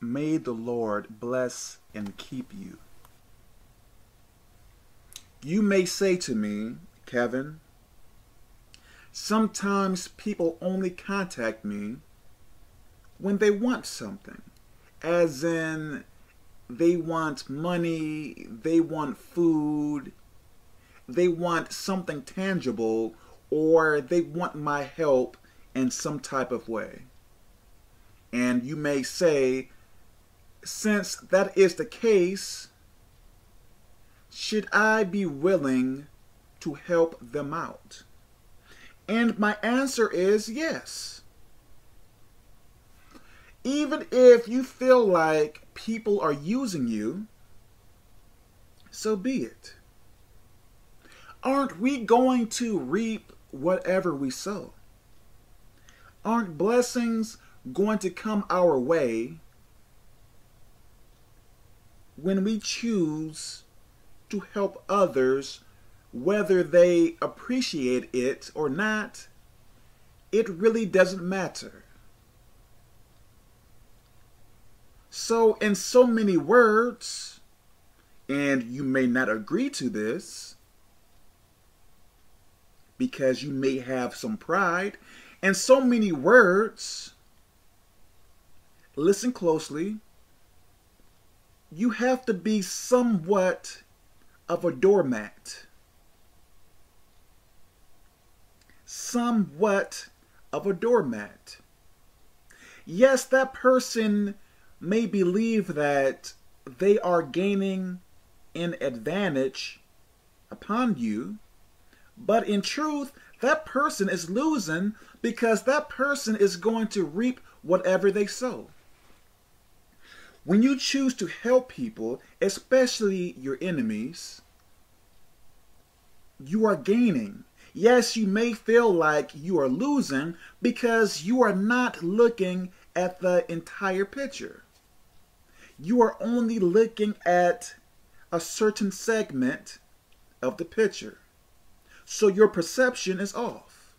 May the Lord bless and keep you. You may say to me, Kevin, sometimes people only contact me when they want something, as in they want money, they want food, they want something tangible, or they want my help in some type of way. And you may say, since that is the case, should I be willing to help them out? And my answer is yes. Even if you feel like people are using you, so be it. Aren't we going to reap whatever we sow? Aren't blessings going to come our way when we choose to help others, whether they appreciate it or not, it really doesn't matter. So, in so many words, and you may not agree to this because you may have some pride, in so many words, listen closely, you have to be somewhat of a doormat. Somewhat of a doormat. Yes, that person may believe that they are gaining an advantage upon you, but in truth, that person is losing because that person is going to reap whatever they sow. When you choose to help people, especially your enemies, you are gaining. Yes, you may feel like you are losing because you are not looking at the entire picture. You are only looking at a certain segment of the picture. So your perception is off.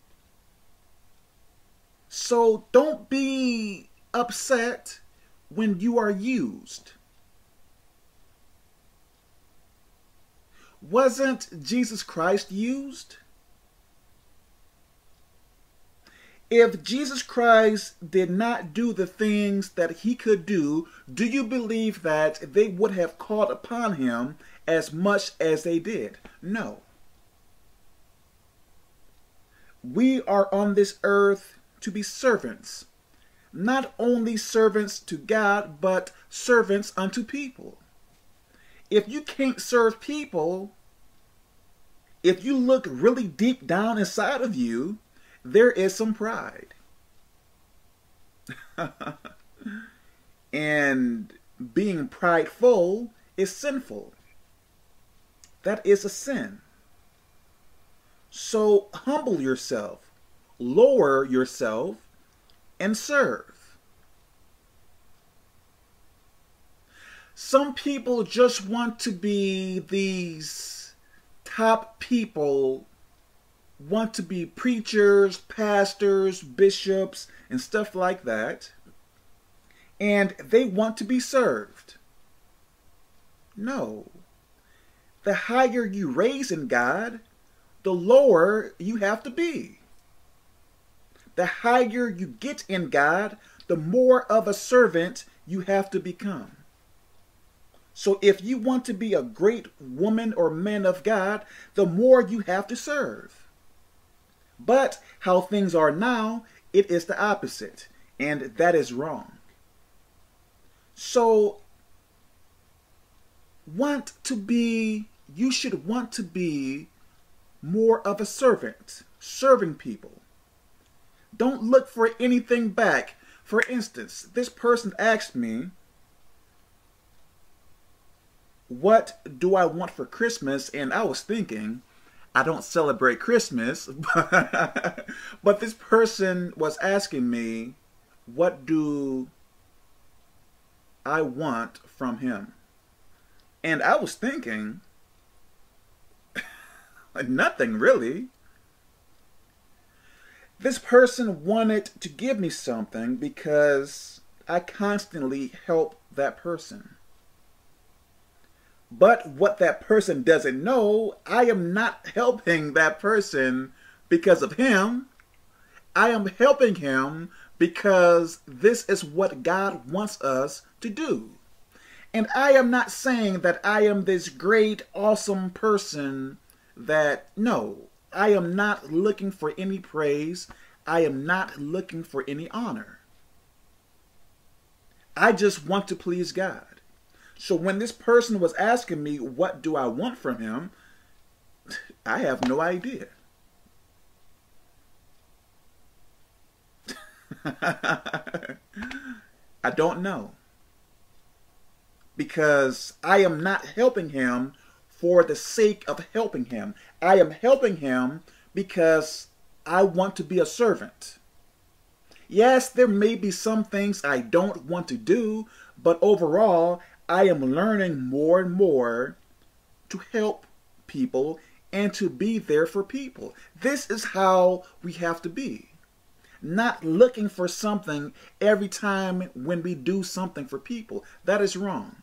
So don't be upset when you are used. Wasn't Jesus Christ used? If Jesus Christ did not do the things that he could do, do you believe that they would have called upon him as much as they did? No. We are on this earth to be servants not only servants to God, but servants unto people. If you can't serve people, if you look really deep down inside of you, there is some pride. and being prideful is sinful. That is a sin. So humble yourself, lower yourself, and serve. Some people just want to be these top people, want to be preachers, pastors, bishops, and stuff like that. And they want to be served. No. The higher you raise in God, the lower you have to be the higher you get in God, the more of a servant you have to become. So if you want to be a great woman or man of God, the more you have to serve. But how things are now, it is the opposite, and that is wrong. So want to be, you should want to be more of a servant, serving people. Don't look for anything back. For instance, this person asked me, what do I want for Christmas? And I was thinking, I don't celebrate Christmas, but this person was asking me, what do I want from him? And I was thinking, nothing really this person wanted to give me something because I constantly help that person. But what that person doesn't know, I am not helping that person because of him. I am helping him because this is what God wants us to do. And I am not saying that I am this great, awesome person that, no, I am not looking for any praise. I am not looking for any honor. I just want to please God. So when this person was asking me, what do I want from him? I have no idea. I don't know. Because I am not helping him for the sake of helping him. I am helping him because I want to be a servant. Yes, there may be some things I don't want to do, but overall, I am learning more and more to help people and to be there for people. This is how we have to be. Not looking for something every time when we do something for people. That is wrong.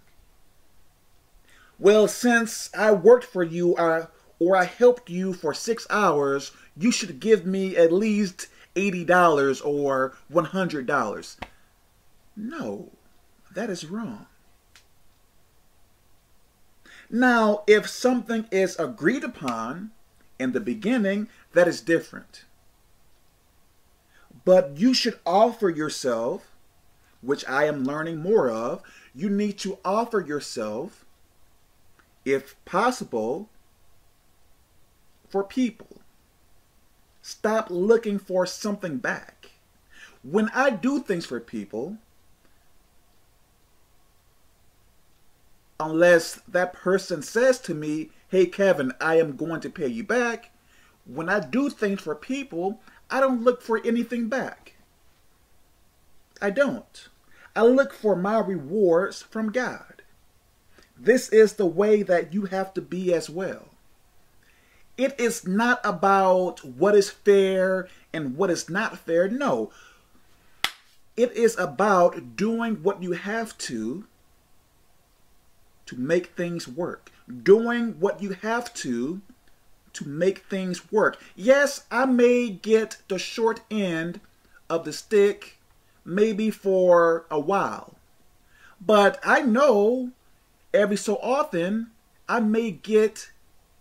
Well, since I worked for you or, or I helped you for six hours, you should give me at least $80 or $100. No, that is wrong. Now, if something is agreed upon in the beginning, that is different. But you should offer yourself, which I am learning more of, you need to offer yourself, if possible, for people. Stop looking for something back. When I do things for people, unless that person says to me, hey, Kevin, I am going to pay you back. When I do things for people, I don't look for anything back. I don't. I look for my rewards from God. This is the way that you have to be as well. It is not about what is fair and what is not fair. No. It is about doing what you have to to make things work. Doing what you have to to make things work. Yes, I may get the short end of the stick maybe for a while. But I know every so often I may get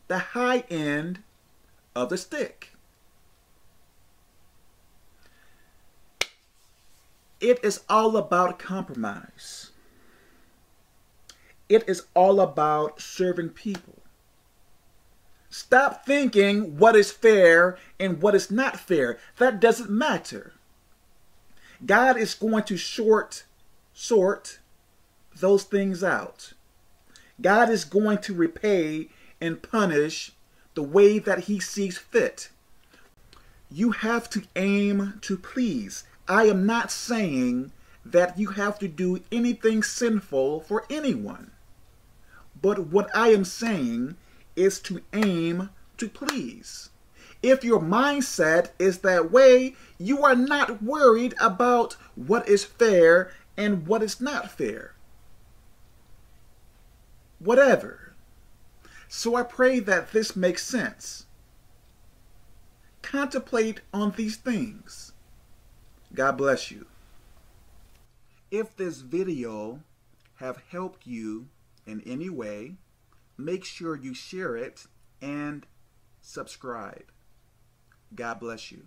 the high end of the stick. It is all about compromise. It is all about serving people. Stop thinking what is fair and what is not fair. That doesn't matter. God is going to short sort those things out. God is going to repay and punish the way that he sees fit. You have to aim to please. I am not saying that you have to do anything sinful for anyone. But what I am saying is to aim to please. If your mindset is that way, you are not worried about what is fair and what is not fair. Whatever. So I pray that this makes sense. Contemplate on these things. God bless you. If this video have helped you in any way, make sure you share it and subscribe. God bless you.